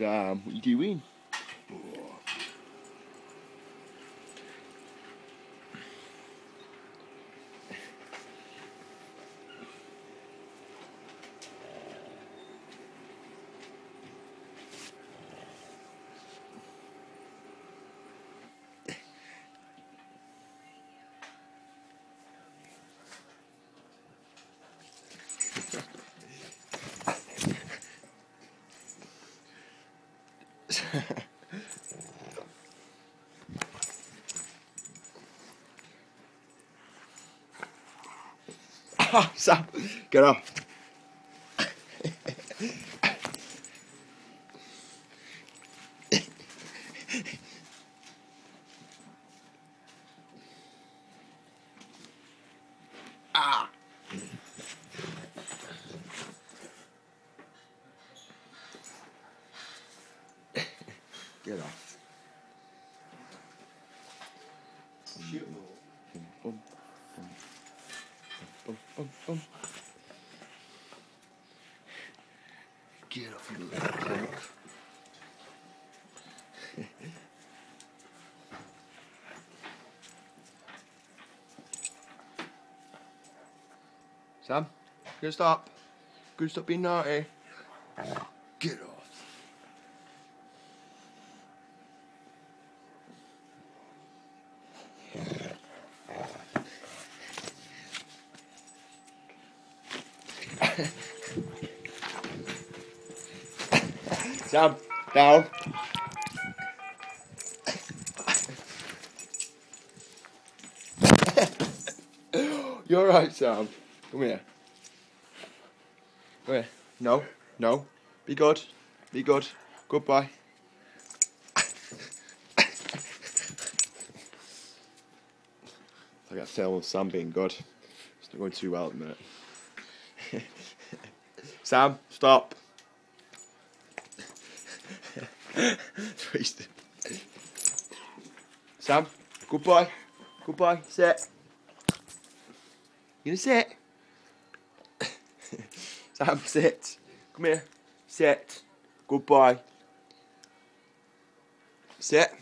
Um, Are you doing? ah, Sam, get up. ah. Get off. Boom, boom, boom, boom, boom. Get off, you little punk. Sam, good stop. Good stop being naughty. Get off. Sam, down. You're right, Sam. Come here. Come here. No, no. Be good. Be good. Goodbye. I got Sam with Sam being good. It's not going too well at the minute. Sam, stop. Sam, goodbye. Goodbye. Sit. You gonna sit? Sam, sit. Come here. Sit. Goodbye. Sit.